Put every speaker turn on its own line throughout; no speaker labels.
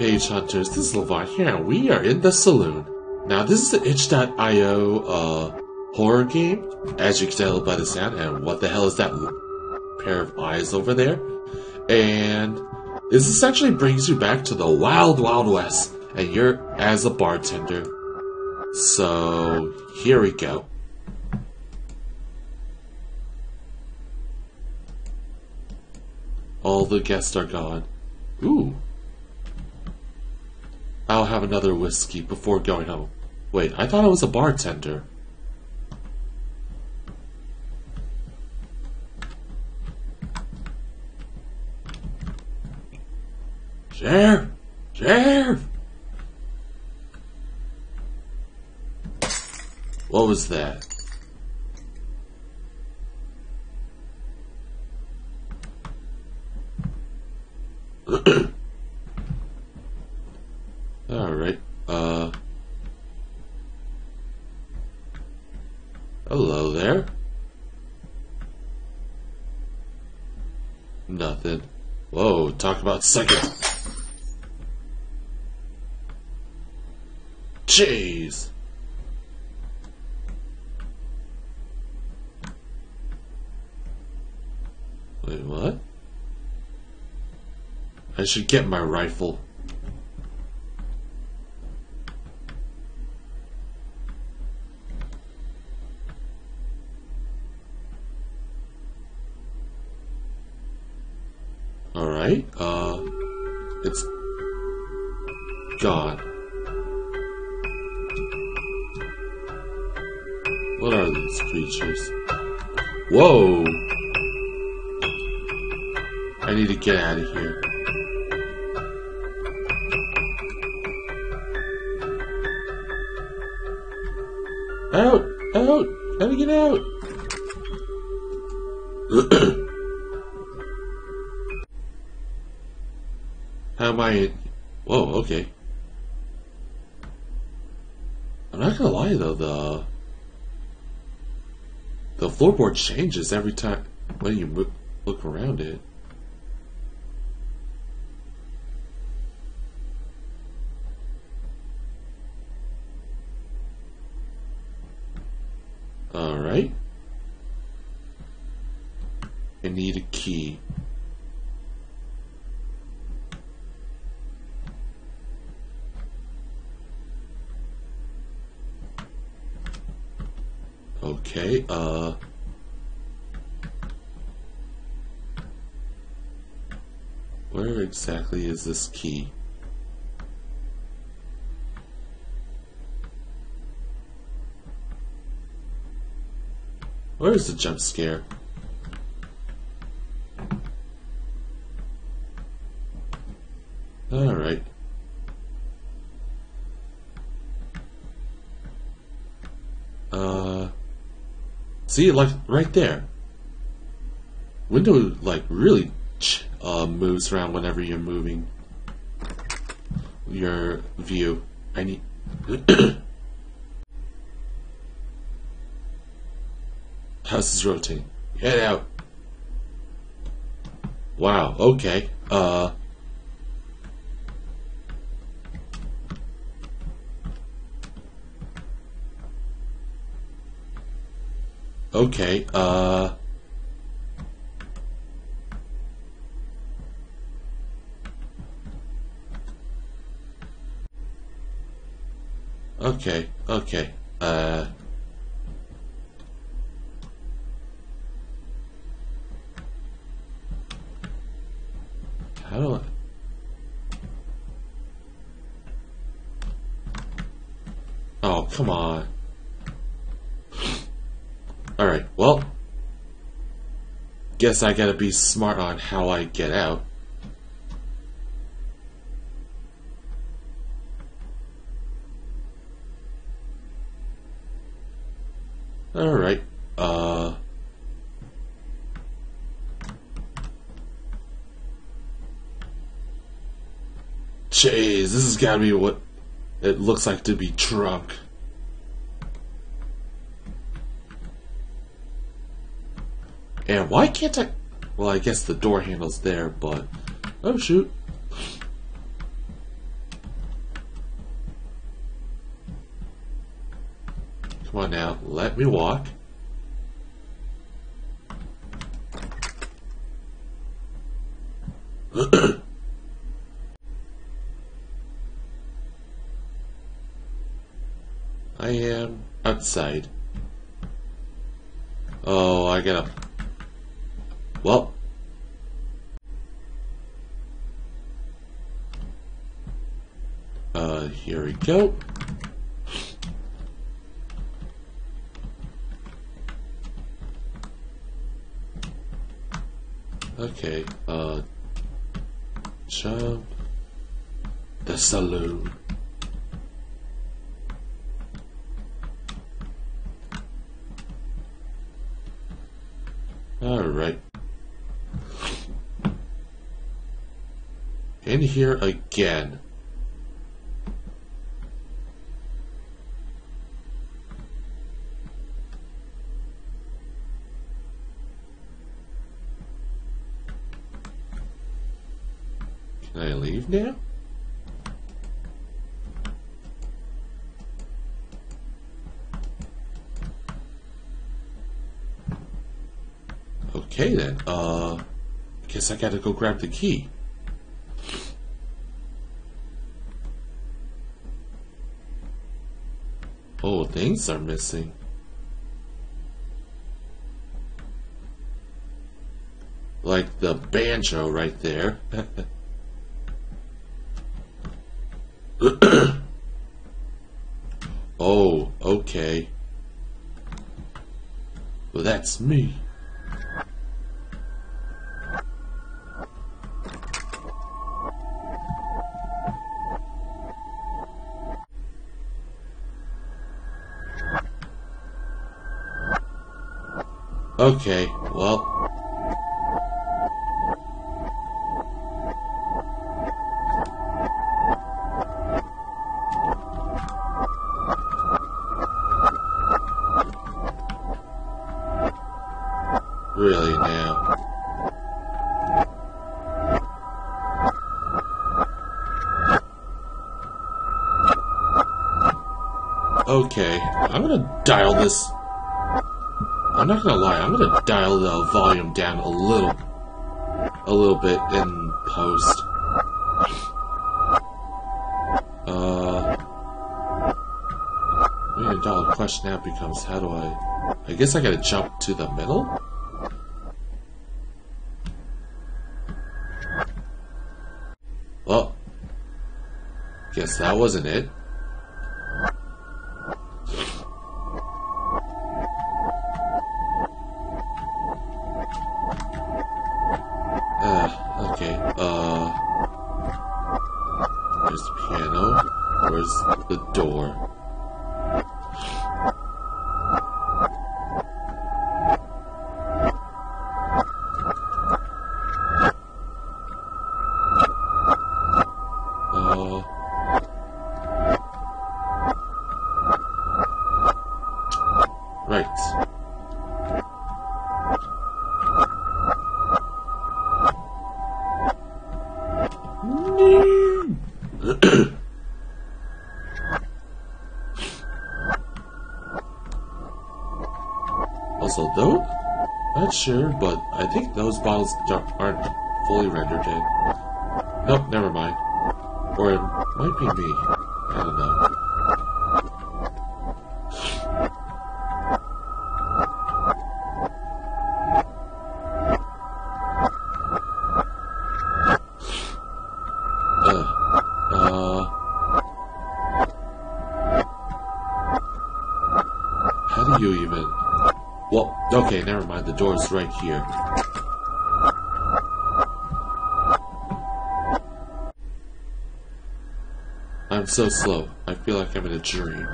Page Hunters, this is Levont here, we are in the saloon. Now, this is the itch.io uh, horror game, as you can tell by the sound, and what the hell is that pair of eyes over there? And this essentially brings you back to the wild, wild west, and you're as a bartender. So, here we go. All the guests are gone. Ooh. I'll have another whiskey before going home. Wait, I thought I was a bartender. Sheriff! Sheriff! What was that? Alright, uh... Hello there. Nothing. Whoa, talk about second. Jeez. Wait, what? I should get my rifle. Alright, uh, it's gone. What are these creatures? Whoa! I need to get out of here. Out! Out! How to get out? How am I... Whoa, okay. I'm not gonna lie though, the... The floorboard changes every time when you look around it. Alright. I need a key. Okay, uh... Where exactly is this key? Where's the jump scare? Alright. Uh, see, like, right there. Window, like, really uh, moves around whenever you're moving your view. I need... House is rotating. Get out. Wow, okay. Uh... Okay, uh... Okay, okay, uh... How do I... Oh, come on. Alright, well... Guess I gotta be smart on how I get out. Alright, uh... Jeez, this has gotta be what it looks like to be drunk. And why can't I... Well, I guess the door handle's there, but... Oh, shoot. Come on now, let me walk. I am outside. Oh, I gotta well. Uh, here we go. Okay, uh, jump the saloon. Alright. In here again. Can I leave now? Okay then, uh, guess I gotta go grab the key. Oh, things are missing. Like the banjo right there. oh, okay. Well, that's me. Okay, well. Really now. Okay, I'm gonna dial this not gonna lie, I'm gonna dial the volume down a little, a little bit in post. Uh, million dollar question now becomes how do I? I guess I gotta jump to the middle. Well, guess that wasn't it. Also, though, not sure, but I think those bottles aren't fully rendered yet. Nope, never mind. Or it might be me. Mind. The door's right here. I'm so slow. I feel like I'm in a dream.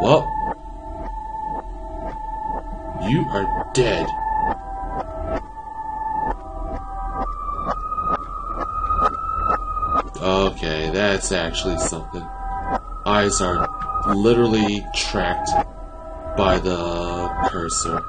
Well, you are dead. Okay, that's actually something. Eyes are literally tracked by the cursor.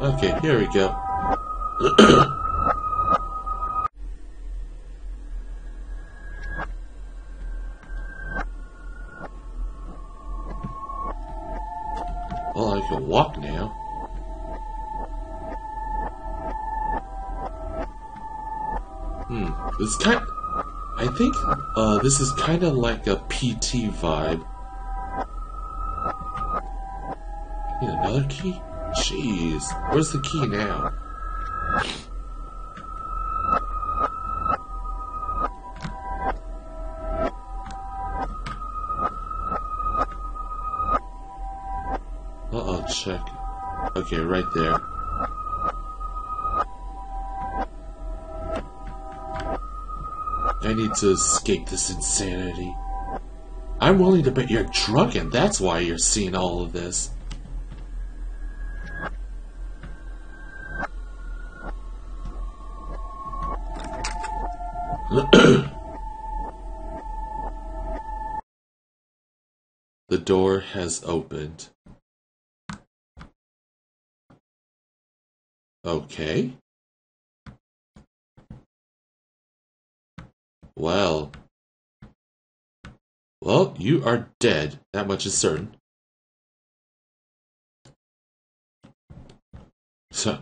Okay, here we go. This kind. I think uh, this is kind of like a PT vibe. Need another key? Jeez, where's the key now? Uh-oh, check. Okay, right there. I need to escape this insanity. I'm willing to bet you're drunk and that's why you're seeing all of this. the door has opened. Okay. Well. Well, you are dead. That much is certain. So.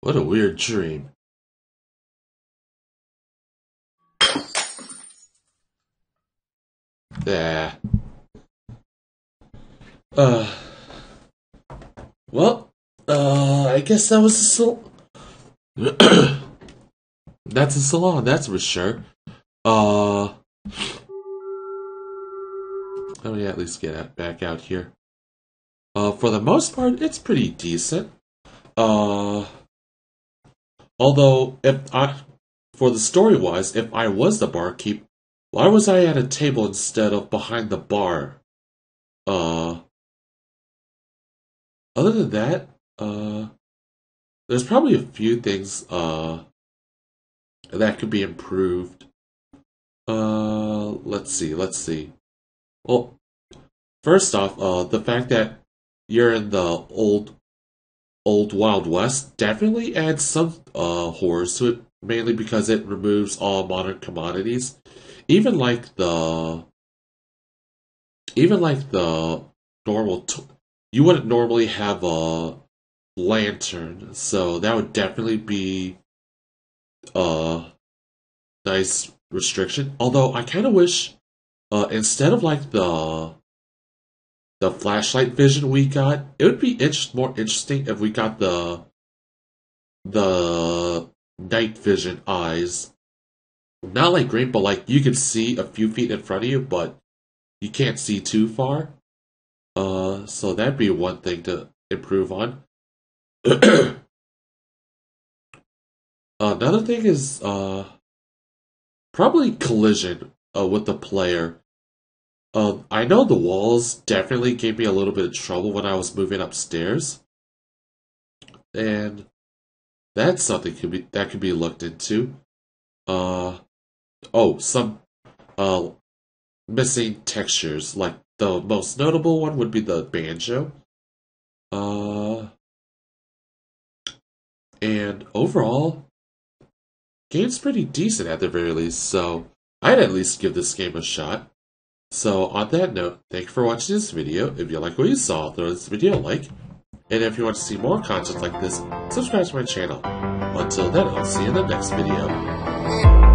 What a weird dream. There. Uh. Well, uh, I guess that was a sal- That's a salon, that's for sure. Uh. Let me at least get back out here. Uh, for the most part, it's pretty decent. Uh. Although, if I, for the story wise, if I was the barkeep, why was I at a table instead of behind the bar? Uh, other than that, uh, there's probably a few things, uh, that could be improved. Uh, let's see, let's see. Well, first off, uh, the fact that you're in the old Old Wild West definitely adds some uh, horrors to it, mainly because it removes all modern commodities. Even like the, even like the normal, t- you wouldn't normally have a lantern, so that would definitely be a nice restriction. Although I kind of wish, uh, instead of like the the flashlight vision we got, it would be more interesting if we got the the night vision eyes. Not like great, but like you can see a few feet in front of you, but you can't see too far. Uh, so that'd be one thing to improve on. Another thing is uh probably collision uh, with the player. Um, I know the walls definitely gave me a little bit of trouble when I was moving upstairs, and that's something could be that could be looked into. Uh, oh, some uh missing textures. Like the most notable one would be the banjo. Uh, and overall, game's pretty decent at the very least. So I'd at least give this game a shot. So on that note, thank you for watching this video. If you like what you saw, throw this video a like. And if you want to see more content like this, subscribe to my channel. Until then, I'll see you in the next video.